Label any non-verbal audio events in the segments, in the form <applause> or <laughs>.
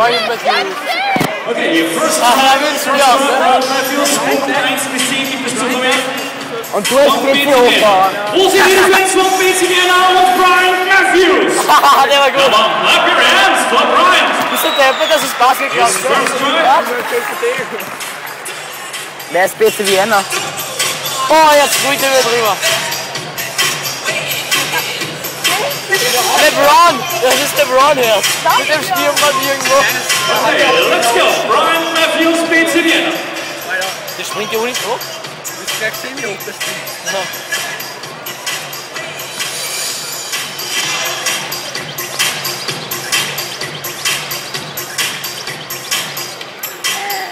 Okay, first Ah, time, willst first du ja, time, ne? Ryan Matthews, Punkte 1 bis 7 gibt es zu verwerten. Und du hast BCW. hochfahren. Wo sind die Fans von BCW und Brian Matthews? Haha, der war Come gut. on, clap your hands for Brian. Bist du deppert, dass es Spaß geklappt hat? Wer ist BC Vienna? Oh, jetzt ruhig wieder drüber. LeBron! Das ist LeBron hier. Mit dem Stirnband irgendwo. Okay, let's go. Brian Matthews BCW. Der springt ja auch nicht hoch.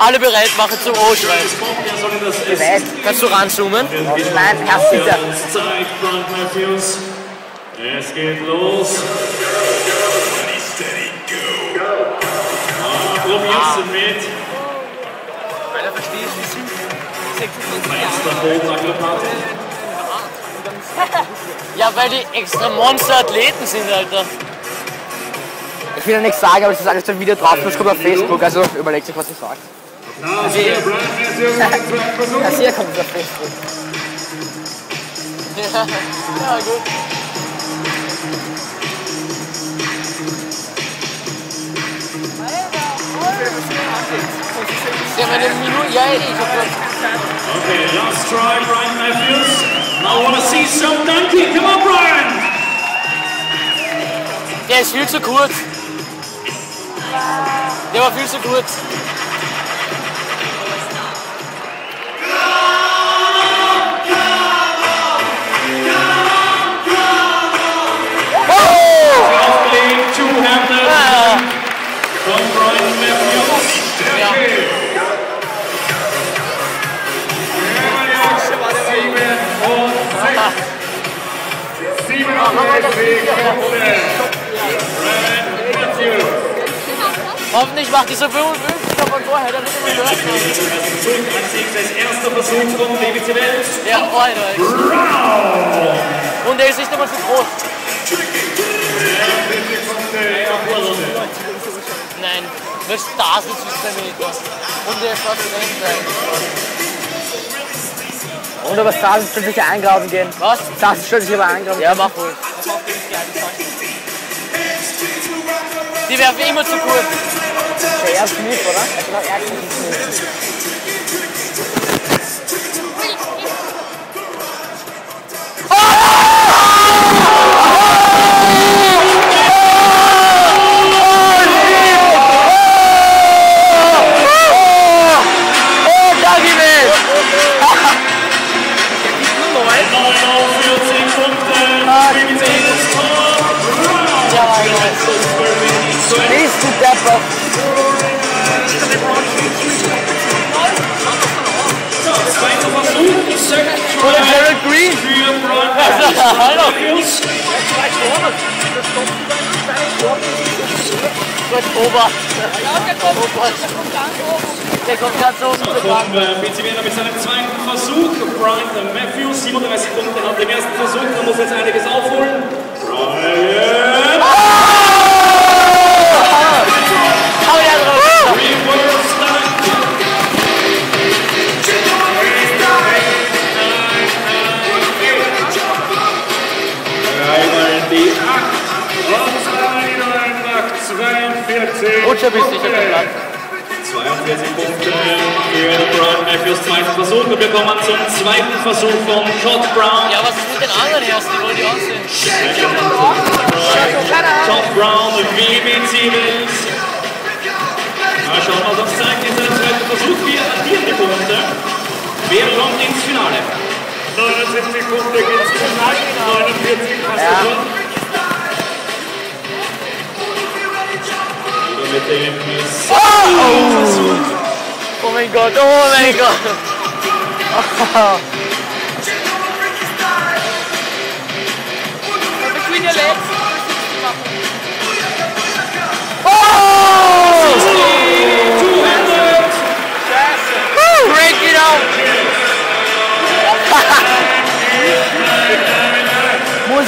Alle bereit machen zum O-Schreien. Er soll in das Bereit. Kannst du ranzoomen? Nein, erst bitte. Es zeigt Brian Matthews. Es geht los. Ah, probier's mit. Meister Bodenakrobatik. Ja, weil die extra Monster-Athleten sind, Alter. Ich will ja nichts sagen, aber es ist alles zum Video drauf, das kommt auf Facebook, also überlegt euch, was ich sage. Also, mit. Das hier kommt es auf Facebook. Ja, <laughs> ja gut. Sie haben eine Minute, ja, ich. Okay, last try, Brian Matthews. Now I wanna see some dunking. Come on, Brian. Der ist viel zu kurz. Der war viel zu kurz. Hoffentlich macht dieser 55 von vorher, dann ist immer gehört. Als erster Versuch von BBC Welt. Ja. Und er ist nicht immer zu groß. Nein, das Stars ist es Meter. Und der ist fast recht. Und aber Stars soll sicher eingraben gehen. Was? Stars soll sich aber eingraben. Ja, mach ruhig. Die werfen immer zu kurz. Der erste Smith, oder? Noch erst Smith. Oh, Alter. Bist du Depper? So, zweiter Versuch. Second Oder Gerald Green. Hallo. Gut, Ober. Der kommt ganz oben zu Vom fangen. äh, BC Wiener mit seinem zweiten Versuch. Brian Matthews, 37 Punkte hat im ersten Versuch. Er muss jetzt einiges aufholen. Brian. Rutscher bist sicher vom Land. 42 Punkte für Brian Matthews zweiten Versuch. Und wir kommen zum zweiten Versuch von Todd Brown. Ja, was ist mit den anderen ersten? Die wollen die aussehen. Todd Brown, WBC Welt. Mal schauen, was uns zeigt in seinem zweiten Versuch. Wir addieren die Punkte. Wer kommt ins Finale? 79 Punkte geht's zum Finale. 49 passt Ja. Schon. Wieder mit dem Versuch. Oh mein Gott, oh mein Gott. <laughs>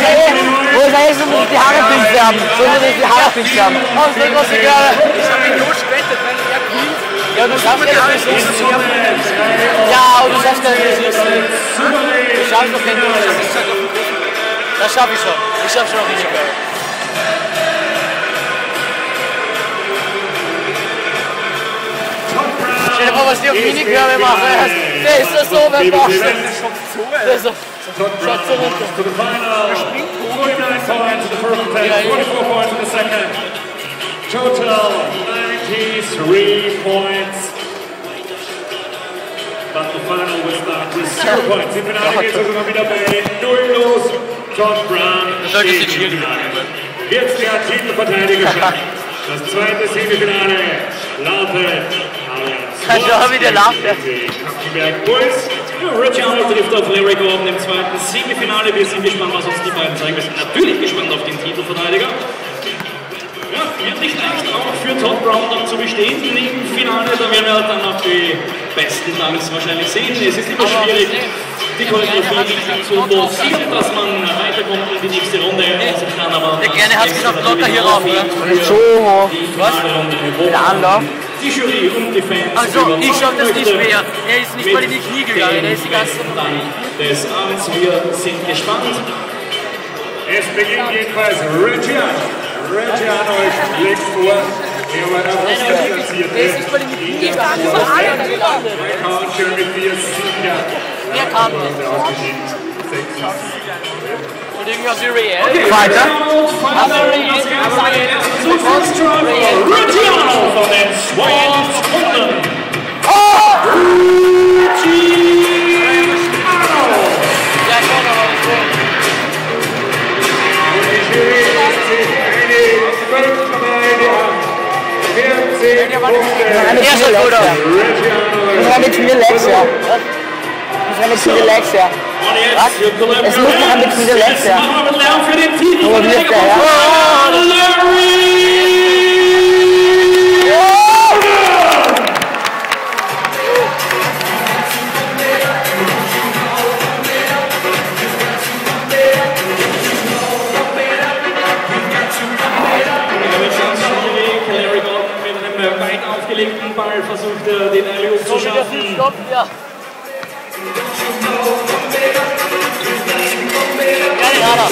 wo ist jetzt muss ich die Haare pink färben. So muss ich die Haare pink färben. Oh, das ist was ich gerade. Ich habe mich nur spettet, wenn er gewinnt. Ja, du schaffst ja das nicht. Ja, und du schaffst ja das nicht. Du schaffst doch nicht. Das schaffe ich schon. Ich schaffe schon richtig geil. Stell dir was die auf Minikörbe machen. Der ist das so, wer braucht das? Der ist so. Schaut so runter. To the final. 49 points in the first attempt, 44 points in the second. Total 93 points. But the final will start with zero points. Im Finale geht es also wieder bei Null los. Todd Brown steht hier <laughs> Finale. Jetzt der Titelverteidiger. Das zweite Semifinale lautet Kannst du auch wieder lachen? Boys. Richie Arnold trifft auf Larry Gordon im zweiten Semifinale. Wir sind gespannt, was uns die beiden zeigen. Wir sind natürlich gespannt auf den Titelverteidiger. Ja, wird nicht leicht auch für Todd Brown dann zu bestehen im Finale. Da werden wir halt dann auch die besten Tanks wahrscheinlich sehen. Es ist immer schwierig, die Choreografie zu forcieren, dass man weiterkommt in die nächste Runde. Der Kleine hat's geschafft, locker hier rauf, oder? So hoch. Was? Der Anlauf. Die Jury und die Fans. Also, ich schaff das nicht mehr. Er ist nicht mal in die Knie gegangen, er ist die ganze Dank des Abends. Wir sind gespannt. Es beginnt jedenfalls Reggiano. Reggiano schlägt vor. Er war der Er ist nicht mal in die Knie gegangen, er alle gelandet. Rekord schon mit. Er kann das. Ausgeschieden. Sechs. Und irgendwie aus Uriel. Weiter. Aber Jury ist sich einig. Fünf dabei, wir haben 14 Punkte. Er schaut gut aus. Reggiano. Das war mit viel Legs, ja. Das war mit viel Legs, ja. Was? Es muss noch ein bisschen relaxed, ja. Machen wir mit aufgelegten Ball versucht, er, den Alley zu schaffen. Stopp, ja. Rada.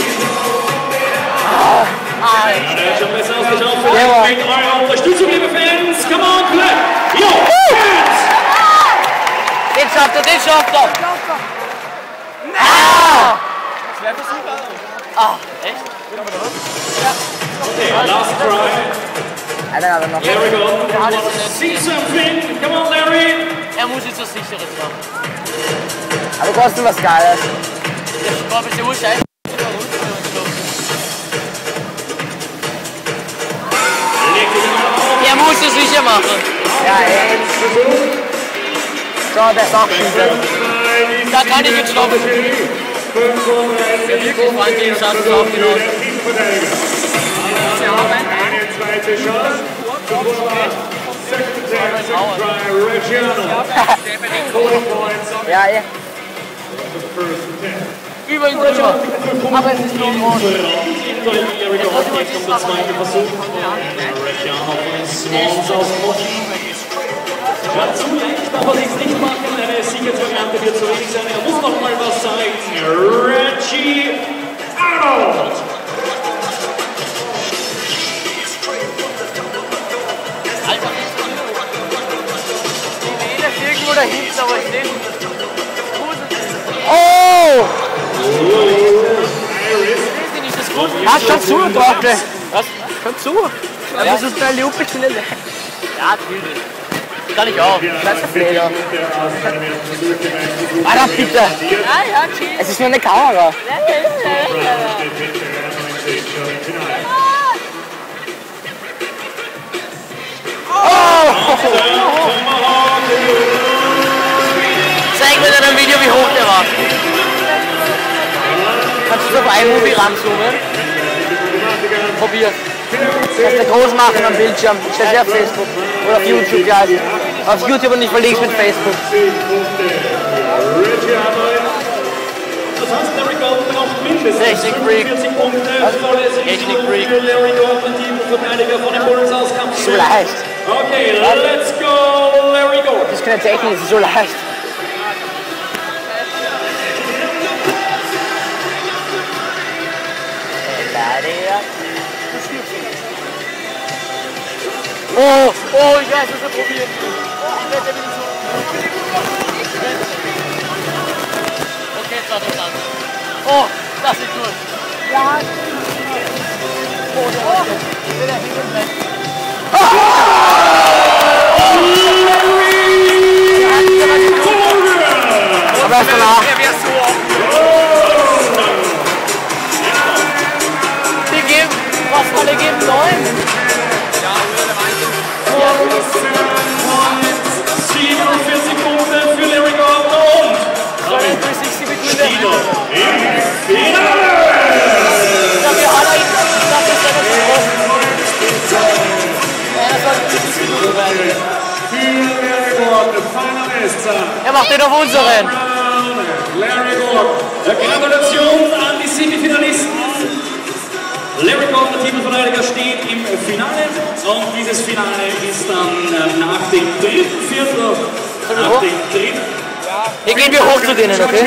Ah, Ja, der hat schon besser ausgeschaut. Ja. mit eurer Unterstützung, liebe Fans. Come on, clap! Yo, Fans! den schafft er, den schafft er. Ah! Ah, echt? Okay, last try. Alter, aber noch. Larry Gordon, you want to see something? Come on, Larry! Er muss jetzt was Sicheres machen. Aber du hast du was Geiles. Der war ein bisschen urscheiße. Legt sich mal auf. Er muss es sicher machen. Ja, ey. So, der ist auch schießen. Da kann ich jetzt stoppen. Der wirklich freundlichen Satz aufgenommen. Eine zweite Chance. Second attempt, second try, Reggiano. Four points on Ja, ey. the first attempt. Über ihn drüber. Aber es ist nur groß. Larry Gordon geht um den zweiten Versuch. Reggiano von den Swans aus Mochi. Schaut zu leicht, aber nichts nicht machen. Eine Siegervariante wird zu wenig sein. Er muss noch mal was zeigen. Reggie zu, Trottel. Was? Schon zu. Aber das ist eine Lupe schnell. Ja, natürlich. Kann ich auch. Das ist ein Fehler. Alter, bitte. Ja, ja, chill. Es ist nur eine Kamera. Zeig mir dann im Video, wie hoch der war. Kannst du auf iMovie ranzoomen? Probier. Kannst du groß machen am Bildschirm. Ich stelle sie auf Facebook. Oder auf YouTube gleich. Auf YouTube und ich verlinke es mit Facebook. das heißt, Larry Gordon braucht mindestens Technik-Freak. 45 Punkte. Volles Risiko Technik-Freak. für Larry Gordon, Titelverteidiger von den Bulls aus Kampf. So leicht. Okay, let's go, Larry Gordon. Das ist keine Technik, das ist so leicht. Oh, oh, ich weiß, was er probiert. Oh, der will so. Okay, jetzt war das an. Oh, das ist gut. Ja. Oh, der war Der der hängt im Bett. Aber erst danach. Die geben, was alle geben, neun. Er macht den auf unseren. Larry Gordon. Gratulation an die Semifinalisten. Larry Gordon, der Titelverteidiger, steht im Finale und dieses Finale ist dann ähm, nach dem dritten Viertel, nach dem dritten Hier gehen wir hoch zu denen, okay?